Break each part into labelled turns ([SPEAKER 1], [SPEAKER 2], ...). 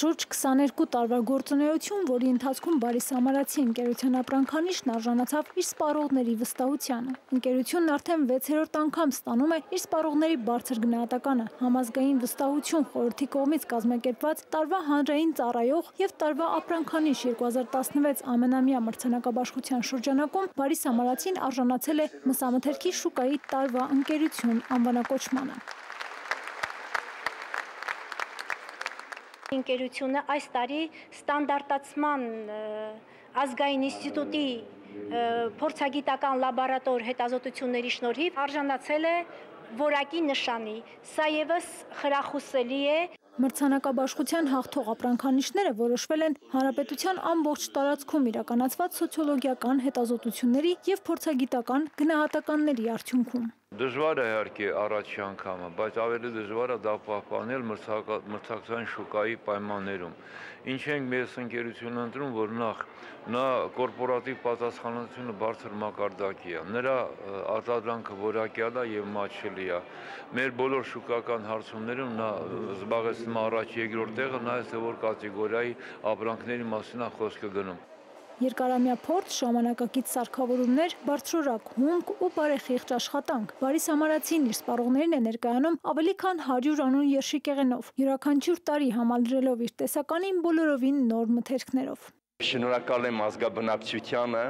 [SPEAKER 1] Շուրջ 22 տարվա գործունեություն, որի ընթացքում Բարիս Ամարացի ընկերության ապրանքանիշն արժանացավ իր սպառողների վստահությանը։ Ընկերությունն արդեն 6-րդ անգամ ստանում է իր սպառողների բարձր գնահատականը։ Համազգային վստահություն խորհրդի կողմից կազմակերպված տարվա հանրային ծառայող եւ տարվա ապրանքանիշ 2016 ամենամյա մրցանակաբաշխության շրջանակում Բարիս Ամարացին արժանացել է մսամթերքի շուկայի տարվա ընկերություն անվանակոչմանը։
[SPEAKER 2] Ընկերությունը այս տարի ստանդարտացման ազգային ինստիտուտի փորձագիտական լաբորատոր հետազոտությունների շնորհիվ արժանացել է որակի նշանի։ Սա եւս խրախուսելի է
[SPEAKER 1] Մրցանակաբաշխության հաղթող ապրանքանիշները որոշվել են հանրապետության ամբողջ տարածքում իրականացված սոցիոլոգիական հետազոտությունների եւ փորձագիտական գնահատականների արդյունքում։
[SPEAKER 3] Դժվար է իհարկե առաջի անգամը, բայց ավելի դժվար է դա պահպանել մրցակցային շուկայի պայմաններում։ Ինչ ենք մեզ ընկերությունը ընտրում, որ նախ նա կորպորատիվ պատասխանատվությունը բարձր մակարդակի է։ Նրա արտադրանքը որակյալ է եւ մատչելի է։ Մեր բոլոր շուկական հարցումներում նա զբաղեցնում առաջ երկրորդ տեղը, նայած թե որ կատեգորիայի ապրանքների մասին է խոսքը գնում։
[SPEAKER 1] Երկարամյա փորձ, ժամանակակից սարքավորումներ, բարձրորակ հումք ու բարեխիղճ աշխատանք։ Բարիս Ամարացին իր սպառողներին է ներկայանում ավելի քան 100 անուն երշիկեղենով, յուրաքանչյուր տարի համալրելով իր տեսականին բոլորովին նոր մթերքներով։
[SPEAKER 4] Շնորհակալ եմ ազգաբնակչությանը,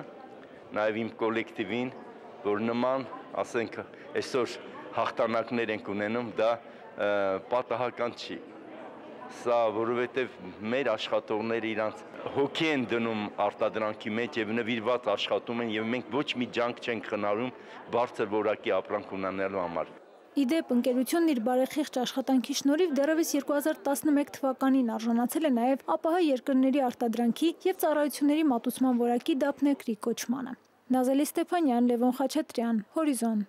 [SPEAKER 4] նաև իմ կոլեկտիվին, որ նման, ասենք, այսօր հաղթանակներ ենք ունենում, դա պատահական չի սա որովհետև մեր աշխատողները իրանց հոգի են դնում արտադրանքի մեջ եւ նվիրված աշխատում են եւ մենք ոչ մի ջանք չենք խնայում բարձր որակի ապրանք ունենալու համար։
[SPEAKER 1] Իդեպ ընկերությունն իր բարեխիղճ աշխատանքի շնորհիվ դեռևս 2011 թվականին արժանացել է նաև ԱՊՀ երկրների արտադրանքի եւ ծառայությունների մատուցման որակի դափնեկրի կոչմանը։ Նազելի Ստեփանյան, Լևոն Խաչատրյան, Հորիզոն